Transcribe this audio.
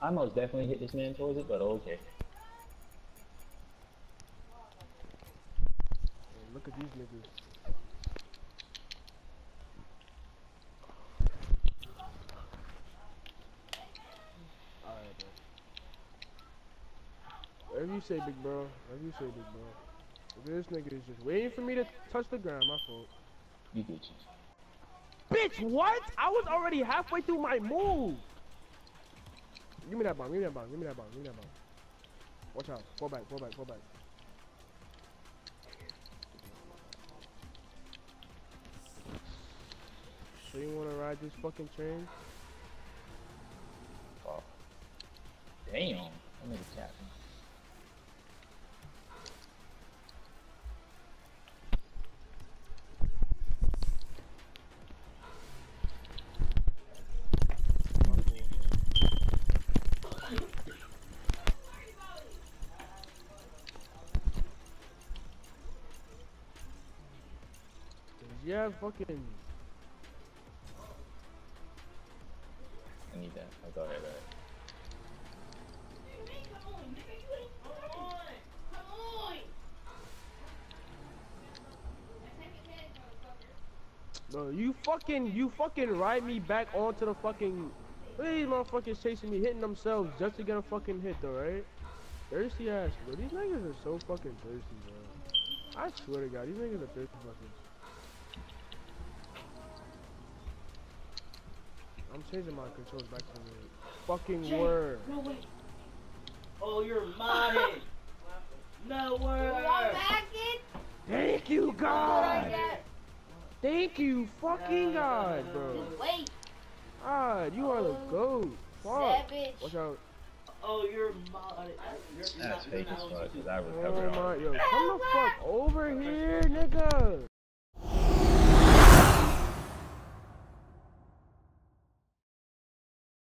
I most definitely hit this man towards it, but okay. Man, look at these niggas. Alright. Whatever you say, big bro. Whatever you say, big bro. This nigga is just waiting for me to touch the ground. My fault. You you. Bitch, what? I was already halfway through my move. Give me that bomb. Give me that bomb. Give me that bomb. Give me that bomb. Watch out. Fall back. Fall back. Fall back. So you wanna ride this fucking train? Oh. Damn. That nigga capping. Yeah, fucking. I need that. I'll go ahead, right. No, you fucking, you fucking ride me back onto the fucking. These motherfuckers chasing me, hitting themselves just to get a fucking hit, though, right? Thirsty ass, bro. These niggas are so fucking thirsty, bro. I swear to God, these niggas are thirsty fuckers. I'm changing my controls back to the fucking Jay, word. No way. Oh, you're modded. no word. Y'all back in? Thank you, God. Thank you, fucking God, bro. Just wait. God, you are the oh, goat. Fuck. Savage. Watch out. Oh, you're modded. That's not- fake as fuck, because I Oh recovered my, all. yo, come the fuck over here, nigga.